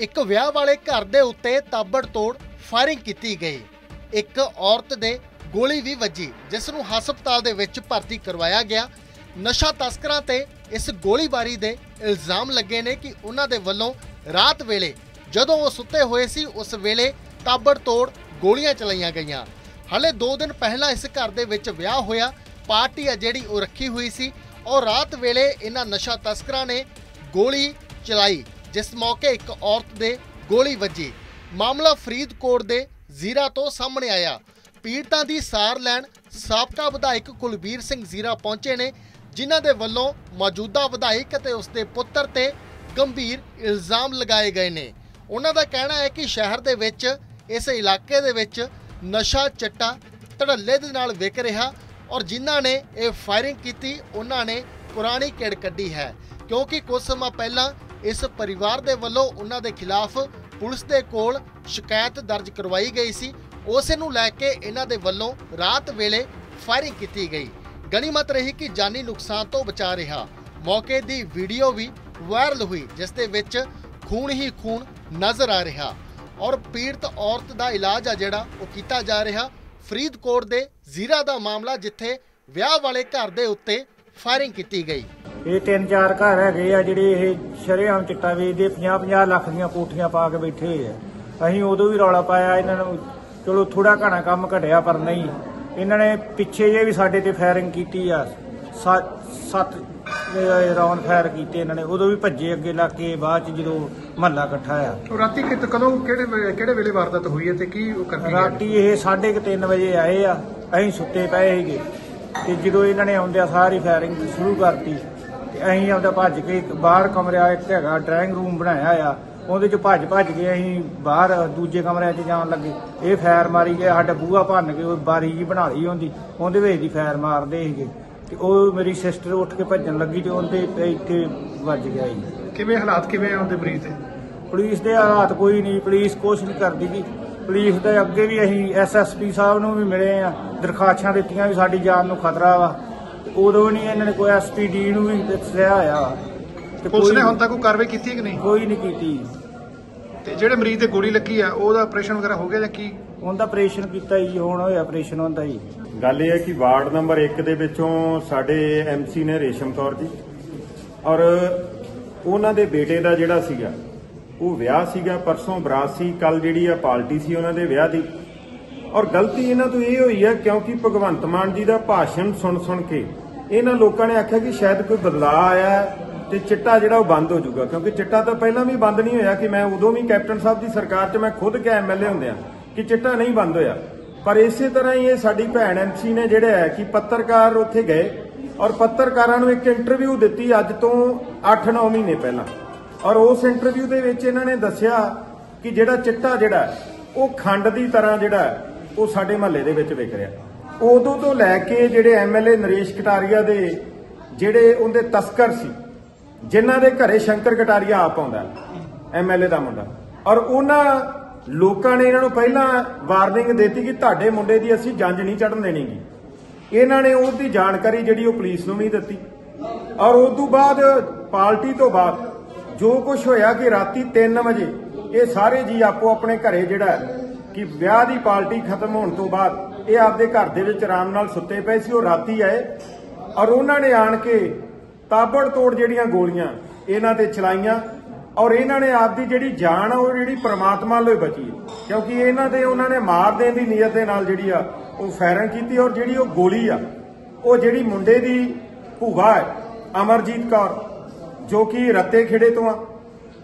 ਇੱਕ ਵਿਆਹ ਵਾਲੇ ਘਰ ਦੇ ਉੱਤੇ ਤਾਬੜਤੋੜ ਫਾਇਰਿੰਗ ਕੀਤੀ ਗਈ। ਇੱਕ ਔਰਤ ਦੇ ਗੋਲੀ ਵੀ ਵੱਜੀ, ਜਿਸ ਨੂੰ ਹਸਪਤਾਲ ਦੇ ਵਿੱਚ ਭਰਤੀ ਕਰਵਾਇਆ ਗਿਆ। ਨਸ਼ਾ ਤਸਕਰਾਂ ਤੇ ਇਸ ਗੋਲੀਬਾਰੀ ਦੇ ਇਲਜ਼ਾਮ ਲੱਗੇ ਨੇ ਕਿ ਉਹਨਾਂ ਦੇ ਵੱਲੋਂ ਰਾਤ ਵੇਲੇ ਜਦੋਂ ਉਹ ਸੁੱਤੇ ਹੋਏ ਸੀ, ਉਸ ਵੇਲੇ ਤਾਬੜਤੋੜ ਗੋਲੀਆਂ ਚਲਾਈਆਂ ਗਈਆਂ। ਹਲੇ 2 ਦਿਨ ਪਹਿਲਾਂ ਇਸ ਘਰ ਦੇ ਵਿੱਚ ਵਿਆਹ ਹੋਇਆ। ਪਾਰਟੀ ਆ ਜਿਹੜੀ ਉਹ ਰੱਖੀ ਹੋਈ ਸੀ। ਔਰ ਰਾਤ ਵੇਲੇ ਇਹਨਾਂ ਨਸ਼ਾ ਤਸਕਰਾਂ ਨੇ ਗੋਲੀ ਚਲਾਈ। ਜਿਸ ਮੌਕੇ ਇੱਕ ਔਰਤ ਦੇ ਗੋਲੀ ਵੱਜੀ। ਮਾਮਲਾ ਫਰੀਦਕੋਟ ਦੇ ਜ਼ੀਰਾ ਤੋਂ ਸਾਹਮਣੇ ਆਇਆ। ਪੀੜਤਾਂ ਦੀ ਸਾਰ ਲੈਣ ਸਾਬਕਾ ਵਿਧਾਇਕ ਕੁਲਬੀਰ ਸਿੰਘ ਜ਼ੀਰਾ ਪਹੁੰਚੇ ਨੇ, ਜਿਨ੍ਹਾਂ ਦੇ ਵੱਲੋਂ ਮੌਜੂਦਾ ਵਿਧਾਇਕ ਅਤੇ ਉਸਦੇ ਪੁੱਤਰ ਤੇ ਗੰਭੀਰ ਇਲਜ਼ਾਮ ਲਗਾਏ ਗਏ ਨੇ। ਉਹਨਾਂ ਦਾ ਕਹਿਣਾ ਹੈ ਕਿ ਸ਼ਹਿਰ ਦੇ ਵਿੱਚ, ਇਸ ਇਲਾਕੇ ਦੇ ਵਿੱਚ ਨਸ਼ਾ ਚੱਟਾ ਧੜੱਲੇ ਦੇ ਨਾਲ ਵਿਕ ਰਿਹਾ ਔਰ ਜਿਨ੍ਹਾਂ ਨੇ ਇਹ ਫਾਇਰਿੰਗ ਕੀਤੀ, ਉਹਨਾਂ ਨੇ ਪੁਰਾਣੀ ਕਿੜ ਕੱਢੀ ਹੈ। ਕਿਉਂਕਿ ਕੁਝ ਸਮਾਂ ਪਹਿਲਾਂ ਇਸ ਪਰਿਵਾਰ ਦੇ ਵੱਲੋਂ ਉਹਨਾਂ ਦੇ ਖਿਲਾਫ ਪੁਲਿਸ ਦੇ ਕੋਲ ਸ਼ਿਕਾਇਤ ਦਰਜ ਕਰਵਾਈ ਗਈ ਸੀ। ਉਸੇ ਨੂੰ ਲੈ ਕੇ ਇਹਨਾਂ ਦੇ ਵੱਲੋਂ ਰਾਤ ਵੇਲੇ ਫਾਇਰਿੰਗ ਕੀਤੀ ਗਈ। ਗਣੀਮਤ ਰਹੀ ਕਿ ਜਾਨੀ ਨੁਕਸਾਨ ਤੋਂ ਬਚਾ ਰਿਹਾ। ਮੌਕੇ ਦੀ ਵੀਡੀਓ ਵੀ ਵਾਇਰਲ ਹੋਈ, ਜਿਸ ਦੇ ਵਿੱਚ ਖੂਨ ਹੀ ਖੂਨ ਨਜ਼ਰ ਆ ਰਿਹਾ ਔਰ ਪੀੜਤ ਔਰਤ ਦਾ ਇਲਾਜ ਆ ਜਿਹੜਾ, ਉਹ ਕੀਤਾ ਜਾ ਰਿਹਾ। ਫਰੀਦਕੋਟ ਦੇ ਜ਼ੀਰਾ ਦਾ ਮਾਮਲਾ, ਜਿੱਥੇ ਵਿਆਹ ਵਾਲੇ ਘਰ ਦੇ ਉੱਤੇ ਫਾਇਰਿੰਗ ਕੀਤੀ ਗਈ। ਇਹ ਤਿੰਨ ਚਾਰ ਘਰ ਹੈਗੇ ਆ ਜਿਹੜੇ ਇਹ ਸ਼ਰੇਆਮ ਚਿੱਟਾ ਵੇਚਦੇ 50-50 ਲੱਖ ਦੀਆਂ ਕੋਠੀਆਂ ਪਾ ਕੇ ਬੈਠੇ ਹੋਏ ਆ। ਅਸੀਂ ਉਦੋਂ ਵੀ ਰੌਲਾ ਪਾਇਆ ਇਹਨਾਂ ਨੂੰ ਚਲੋ ਥੋੜਾ ਘਣਾ ਕੰਮ ਘਟਿਆ ਪਰ ਨਹੀਂ। ਇਹਨਾਂ ਨੇ ਪਿੱਛੇ ਜੇ ਵੀ ਸਾਡੇ ਤੇ ਫਾਇਰਿੰਗ ਕੀਤੀ ਆ। ਸੱਤ ਰੌਂਡ ਫਾਇਰ ਕੀਤੇ ਇਹਨਾਂ ਨੇ। ਉਦੋਂ ਵੀ ਭੱਜੇ ਅੱਗੇ ਲਾ ਕੇ ਬਾਅਦ ਚ ਜਦੋਂ ਮਹੱਲਾ ਇਕੱਠਾ ਆ। ਰਾਤੀ ਕਿ ਕਦੋਂ ਕਿਹੜੇ ਕਿਹੜੇ ਵੇਲੇ ਵਾਰਦਾਤ ਹੋਈ ਹੈ ਤੇ ਕੀ ਉਹ ਕਰਕੇ? ਰਾਤੀ ਇਹ 3:30 ਵਜੇ ਆਏ ਆ। ਅਸੀਂ ਸੁੱਤੇ ਪਏ ਸੀਗੇ। ਤੇ ਜਦੋਂ ਇਹਨਾਂ ਨੇ ਆਉਂਦਿਆਂ ਸਾਰੀ ਫਾਇਰਿੰਗ ਸ਼ੁਰੂ ਕਰਤੀ। ਅਸੀਂ ਆਪਦਾ ਭੱਜ ਕੇ ਇੱਕ ਬਾਹਰ ਕਮਰਾ ਇੱਕ ਹੈਗਾ ਡਰਾਇੰਗ ਰੂਮ ਬਣਾਇਆ ਆ ਉਹਦੇ ਚ ਭੱਜ ਭੱਜ ਕੇ ਅਸੀਂ ਬਾਹਰ ਦੂਜੇ ਕਮਰਿਆਂ 'ਚ ਜਾਣ ਲੱਗੇ। ਇਹ ਫਾਇਰ ਮਾਰੀ ਗਿਆ ਸਾਡਾ ਬੂਹਾ ਭੰਨ ਕੇ ਉਹ ਬਾਰੀ ਜੀ ਬਣਾ ਲਈ ਹੁੰਦੀ ਉਹਦੇ ਵਿੱਚ ਦੀ ਫਾਇਰ ਮਾਰਦੇ ਸੀਗੇ। ਤੇ ਉਹ ਮੇਰੀ ਸਿਸਟਰ ਉੱਠ ਕੇ ਭੱਜਣ ਲੱਗੀ ਤੇ ਉਹਦੇ ਤੇ ਇੱਥੇ ਵੱਜ ਗਿਆ ਜੀ। ਕਿਵੇਂ ਹਾਲਾਤ ਕਿਵੇਂ ਆ ਉਹਦੇ ਮਰੀਜ਼ ਦੇ? ਪੁਲਿਸ ਦੇ ਹਾਲਾਤ ਕੋਈ ਨਹੀਂ ਪੁਲਿਸ ਕੁਛ ਨਹੀਂ ਕਰਦੀ ਗੀ ਪੁਲਿਸ ਦੇ ਅੱਗੇ ਵੀ ਅਸੀਂ ਐਸਐਸਪੀ ਸਾਹਿਬ ਨੂੰ ਵੀ ਮਿਲੇ ਆ। ਦਰਖਾਸਤਾਂ ਦਿੱਤੀਆਂ ਵੀ ਸਾਡੀ ਜਾਨ ਨੂੰ ਖਤਰਾ ਵਾ। ਉਦੋਂ ਨਹੀਂ ਇਹਨਾਂ ਨੇ ਕੋਈ ਐਸਪੀਡੀ ਨੂੰ ਵੀ ਦੱਸਿਆ ਤੇ ਪੁਲਿਸ ਨੇ ਹੁਣ ਤੱਕ ਕੋਈ ਕਾਰਵਾਈ ਕੀਤੀ ਹੈ ਕਿ ਨਹੀਂ? ਕੋਈ ਨਹੀਂ ਕੀਤੀ। ਤੇ ਜਿਹੜੇ ਮਰੀਜ਼ ਤੇ ਗੋਲੀ ਲੱਗੀ ਆ ਉਹਦਾ ਆਪਰੇਸ਼ਨ ਵਗੈਰਾ ਹੋ ਗਿਆ ਜਾਂ ਕੀ? ਉਹਦਾ ਆਪਰੇਸ਼ਨ ਕੀਤਾ ਜੀ ਹੁਣ ਹੋਇਆ ਆਪਰੇਸ਼ਨ ਹੁੰਦਾ ਜੀ ਗੱਲ ਇਹ ਹੈ ਕਿ ਵਾਰਡ ਨੰਬਰ 1 ਦੇ ਵਿੱਚੋਂ ਸਾਡੇ ਐਮਸੀ ਨੇ ਰੇਸ਼ਮ ਕੌਰ ਜੀ। ਔਰ ਉਹਨਾਂ ਦੇ ਬੇਟੇ ਦਾ ਜਿਹੜਾ ਸੀਗਾ ਉਹ ਵਿਆਹ ਸੀਗਾ ਪਰਸੋਂ ਬਰਾਤ ਸੀ ਕੱਲ ਜਿਹੜੀ ਆ ਪਾਰਟੀ ਸੀ ਉਹਨਾਂ ਦੇ ਵਿਆਹ ਦੀ। ਔਰ ਗਲਤੀ ਇਹਨਾਂ ਤੋਂ ਇਹ ਹੋਈ ਹੈ ਕਿਉਂਕਿ ਭਗਵੰਤ ਮਾਨ ਜੀ ਦਾ ਭਾਸ਼ਣ ਸੁਣ ਸੁਣ ਕੇ ਇਹਨਾਂ ਲੋਕਾਂ ਨੇ ਆਖਿਆ ਕਿ ਸ਼ਾਇਦ ਕੋਈ ਬਦਲਾਅ ਆਇਆ ਹੈ ਤੇ ਚਿੱਟਾ ਜਿਹੜਾ ਉਹ ਬੰਦ ਹੋ ਜਾਊਗਾ, ਕਿਉਂਕਿ ਚਿੱਟਾ ਤਾਂ ਪਹਿਲਾਂ ਵੀ ਬੰਦ ਨਹੀਂ ਹੋਇਆ ਕਿ ਮੈਂ ਉਦੋਂ ਵੀ ਕੈਪਟਨ ਸਾਹਿਬ ਦੀ ਸਰਕਾਰ 'ਚ ਮੈਂ ਖੁਦ ਕਿਹਾ ਐਮਐਲਏ ਹੁੰਦਿਆਂ ਕਿ ਚਿੱਟਾ ਨਹੀਂ ਬੰਦ ਹੋਇਆ। ਪਰ ਇਸੇ ਤਰ੍ਹਾਂ ਹੀ ਇਹ ਸਾਡੀ ਭੈਣ ਐਮਸੀ ਨੇ ਜਿਹੜਾ ਹੈ ਕਿ ਪੱਤਰਕਾਰ ਉੱਥੇ ਗਏ ਔਰ ਪੱਤਰਕਾਰਾਂ ਨੂੰ ਇੱਕ ਇੰਟਰਵਿਊ ਦਿੱਤੀ ਅੱਜ ਤੋਂ 8-9 ਮਹੀਨੇ ਪਹਿਲਾਂ। ਔਰ ਉਸ ਇੰਟਰਵਿਊ ਦੇ ਵਿੱਚ ਇਹਨਾਂ ਨੇ ਦੱਸਿਆ ਕਿ ਜਿਹੜਾ ਚਿੱਟਾ ਜਿਹੜਾ ਉਹ ਖੰਡ ਦੀ ਤਰ੍ਹਾਂ ਜਿਹੜਾ ਉਹ ਸਾਡੇ ਮਹੱਲੇ ਦੇ ਵਿੱਚ ਵਿਕ ਰਿਹਾ। ਉਦੋਂ ਤੋਂ ਲੈ ਕੇ ਜਿਹੜੇ ਐਮਐਲਏ ਨਰੇਸ਼ ਕਟਾਰੀਆ ਦੇ ਜਿਹੜੇ ਉਹਦੇ ਤਸਕਰ ਸੀ, ਜਿਨ੍ਹਾਂ ਦੇ ਘਰੇ ਸ਼ੰਕਰ ਕਟਾਰੀਆ ਆਪ ਆਉਂਦਾ ਐਮਐਲਏ ਦਾ ਮੁੰਡਾ। ਔਰ ਉਹਨਾਂ ਲੋਕਾਂ ਨੇ ਇਹਨਾਂ ਨੂੰ ਪਹਿਲਾਂ ਵਾਰਨਿੰਗ ਦਿੱਤੀ ਕਿ ਤੁਹਾਡੇ ਮੁੰਡੇ ਦੀ ਅਸੀਂ ਜੰਜ ਨਹੀਂ ਚੜਨ ਦੇਣੀਗੀ ਇਹਨਾਂ ਨੇ ਉਹਦੀ ਜਾਣਕਾਰੀ ਜਿਹੜੀ ਉਹ ਪੁਲਿਸ ਨੂੰ ਨਹੀਂ ਦਿੱਤੀ। ਔਰ ਉਸ ਤੋਂ ਬਾਅਦ ਪਾਰਟੀ ਤੋਂ ਬਾਅਦ ਜੋ ਕੁਝ ਹੋਇਆ ਕਿ ਰਾਤੀ 3 ਵਜੇ ਇਹ ਸਾਰੇ ਜੀ ਆਪੋ ਆਪਣੇ ਘਰੇ ਜਿਹੜਾ ਕਿ ਵਿਆਹ ਦੀ ਪਾਰਟੀ ਖਤਮ ਹੋਣ ਤੋਂ ਬਾਅਦ ਇਹ ਆਪਦੇ ਘਰ ਦੇ ਵਿੱਚ ਆਰਾਮ ਨਾਲ ਸੁੱਤੇ ਪਏ ਸੀ, ਉਹ ਰਾਤੀ ਆਏ ਔਰ ਉਹਨਾਂ ਨੇ ਆਣ ਕੇ ਤਾਬੜ ਤੋੜ ਜਿਹੜੀਆਂ ਗੋਲੀਆਂ ਇਹਨਾਂ ਤੇ ਚਲਾਈਆਂ ਔਰ ਇਹਨਾਂ ਨੇ ਆਪਦੀ ਜਿਹੜੀ ਜਾਨ ਆ, ਉਹ ਜਿਹੜੀ ਪ੍ਰਮਾਤਮਾ ਲਈ ਬਚੀ ਕਿਉਂਕਿ ਇਹਨਾਂ ਦੇ, ਉਹਨਾਂ ਨੇ ਮਾਰ ਦੇਣ ਦੀ ਨੀਅਤ ਦੇ ਨਾਲ ਜਿਹੜੀ ਆ, ਉਹ ਫਾਇਰਿੰਗ ਕੀਤੀ ਔਰ ਜਿਹੜੀ ਉਹ ਗੋਲੀ ਆ, ਉਹ ਜਿਹੜੀ ਮੁੰਡੇ ਦੀ ਭੂਆ ਹੈ, ਅਮਰਜੀਤ ਕੌਰ, ਜੋ ਕਿ ਰੱਤੇ ਖੇੜੇ ਤੋਂ ਆ।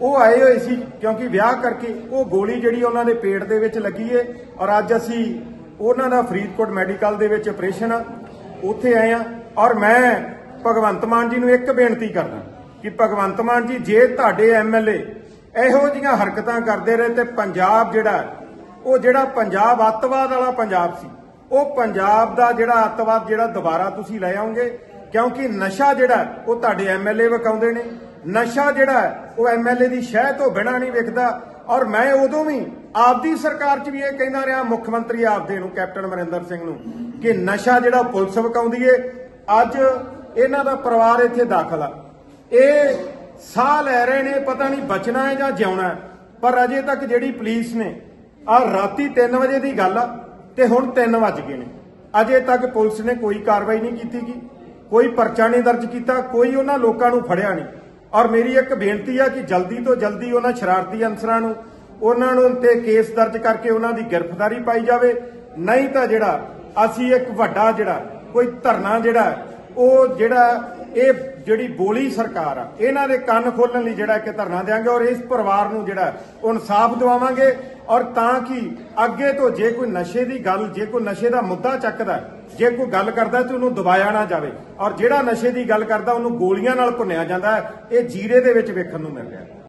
ਉਹ ਆਏ ਹੋਏ ਸੀ ਕਿਉਂਕਿ ਵਿਆਹ ਕਰਕੇ ਉਹ ਗੋਲੀ ਜਿਹੜੀ ਉਹਨਾਂ ਦੇ ਪੇਟ ਦੇ ਵਿੱਚ ਲੱਗੀ ਏ ਔਰ ਅੱਜ ਅਸੀਂ ਉਹਨਾਂ ਦਾ ਫਰੀਦਕੋਟ ਮੈਡੀਕਲ ਦੇ ਵਿੱਚ ਆਪਰੇਸ਼ਨ ਆ, ਉੱਥੇ ਆਏ ਆ ਔਰ ਮੈਂ ਭਗਵੰਤ ਮਾਨ ਜੀ ਨੂੰ ਇੱਕ ਬੇਨਤੀ ਕਰਦਾ ਕਿ ਭਗਵੰਤ ਮਾਨ ਜੀ, ਜੇ ਤੁਹਾਡੇ ਐਮਐਲਏ ਇਹੋ ਜੀਆਂ ਹਰਕਤਾਂ ਕਰਦੇ ਰਹੇ ਤੇ ਪੰਜਾਬ ਜਿਹੜਾ ਉਹ ਜਿਹੜਾ ਪੰਜਾਬ ਅੱਤਵਾਦ ਵਾਲਾ ਪੰਜਾਬ ਸੀ, ਉਹ ਪੰਜਾਬ ਦਾ ਜਿਹੜਾ ਅੱਤਵਾਦ ਜਿਹੜਾ ਦੁਬਾਰਾ ਤੁਸੀਂ ਲੈ ਆਉਂਗੇ ਕਿਉਂਕਿ ਨਸ਼ਾ ਜਿਹੜਾ ਉਹ ਤੁਹਾਡੇ ਐਮਐਲਏ ਵਿਕਾਉਂਦੇ ਨੇ। ਨਸ਼ਾ ਜਿਹੜਾ ਹੈ, ਉਹ ਐਮਐਲਏ ਦੀ ਸ਼ਹਿ ਤੋਂ ਬਿਨਾਂ ਨਹੀਂ ਵਿਕਦਾ ਔਰ ਮੈਂ ਉਦੋਂ ਵੀ ਆਪਦੀ ਸਰਕਾਰ 'ਚ ਵੀ ਇਹ ਕਹਿੰਦਾ ਰਿਹਾ ਮੁੱਖ ਮੰਤਰੀ ਆਪਦੇ ਨੂੰ ਕੈਪਟਨ ਅਮਰਿੰਦਰ ਸਿੰਘ ਨੂੰ ਕਿ ਨਸ਼ਾ ਜਿਹੜਾ ਪੁਲਿਸ ਵਿਕਾਉਂਦੀ ਏ ਅੱਜ ਇਹਨਾਂ ਦਾ ਪਰਿਵਾਰ ਇੱਥੇ ਦਾਖਲ ਆ। ਇਹ ਸਾਹ ਲੈ ਰਹੇ ਨੇ ਪਤਾ ਨਹੀਂ ਬਚਣਾ ਹੈ ਜਾਂ ਜਿਉਣਾ ਪਰ ਅਜੇ ਤੱਕ ਜਿਹੜੀ ਪੁਲਿਸ ਨੇ ਆ ਰਾਤੀ 3 ਵਜੇ ਦੀ ਗੱਲ ਆ ਤੇ ਹੁਣ 3 ਵੱਜ ਗਏ ਨੇ। ਅਜੇ ਤੱਕ ਪੁਲਿਸ ਨੇ ਕੋਈ ਕਾਰਵਾਈ ਨਹੀਂ ਕੀਤੀ ਗੀ ਕੋਈ ਪਰਚਾ ਨਹੀਂ ਦਰਜ ਕੀਤਾ ਕੋਈ ਉਹਨਾਂ ਲੋਕਾਂ ਨੂੰ ਫੜਿਆ ਨਹੀਂ। ਔਰ ਮੇਰੀ ਇੱਕ ਬੇਨਤੀ ਆ ਕਿ ਜਲਦੀ ਤੋਂ ਜਲਦੀ ਉਹਨਾਂ ਸ਼ਰਾਰਤੀ ਅਨਸਰਾਂ ਨੂੰ, ਉਹਨਾਂ ਨੂੰ ਤੇ ਕੇਸ ਦਰਜ ਕਰਕੇ ਉਹਨਾਂ ਦੀ ਗ੍ਰਿਫਤਾਰੀ ਪਾਈ ਜਾਵੇ। ਨਹੀਂ ਤਾਂ ਜਿਹੜਾ ਅਸੀਂ ਇੱਕ ਵੱਡਾ ਜਿਹੜਾ, ਕੋਈ ਧਰਨਾ ਜਿਹੜਾ, ਉਹ ਜਿਹੜਾ ਇਹ ਜਿਹੜੀ ਬੋਲੀ ਸਰਕਾਰ ਆ, ਇਹਨਾਂ ਦੇ ਕੰਨ ਖੋਲਣ ਲਈ ਜਿਹੜਾ ਕਿ ਧਰਨਾ ਦੇਾਂਗੇ ਔਰ ਇਸ ਪਰਿਵਾਰ ਨੂੰ ਜਿਹੜਾ ਉਹ ਇਨਸਾਫ ਦਿਵਾਵਾਂਗੇ ਔਰ ਤਾਂ ਕਿ ਅੱਗੇ ਤੋਂ ਜੇ ਕੋਈ ਨਸ਼ੇ ਦੀ ਗੱਲ, ਜੇ ਕੋਈ ਨਸ਼ੇ ਦਾ ਮੁੱਦਾ ਚੱਕਦਾ, ਜੇ ਕੋਈ ਗੱਲ ਕਰਦਾ ਤੇ ਉਹਨੂੰ ਦਬਾਇਆ ਨਾ ਜਾਵੇ ਔਰ ਜਿਹੜਾ ਨਸ਼ੇ ਦੀ ਗੱਲ ਕਰਦਾ ਉਹਨੂੰ ਗੋਲੀਆਂ ਨਾਲ ਭੁੰਨਿਆ ਜਾਂਦਾ, ਇਹ ਜੀਰੇ ਦੇ ਵਿੱਚ ਵੇਖਣ ਨੂੰ ਮਿਲ ਰਿਹਾ।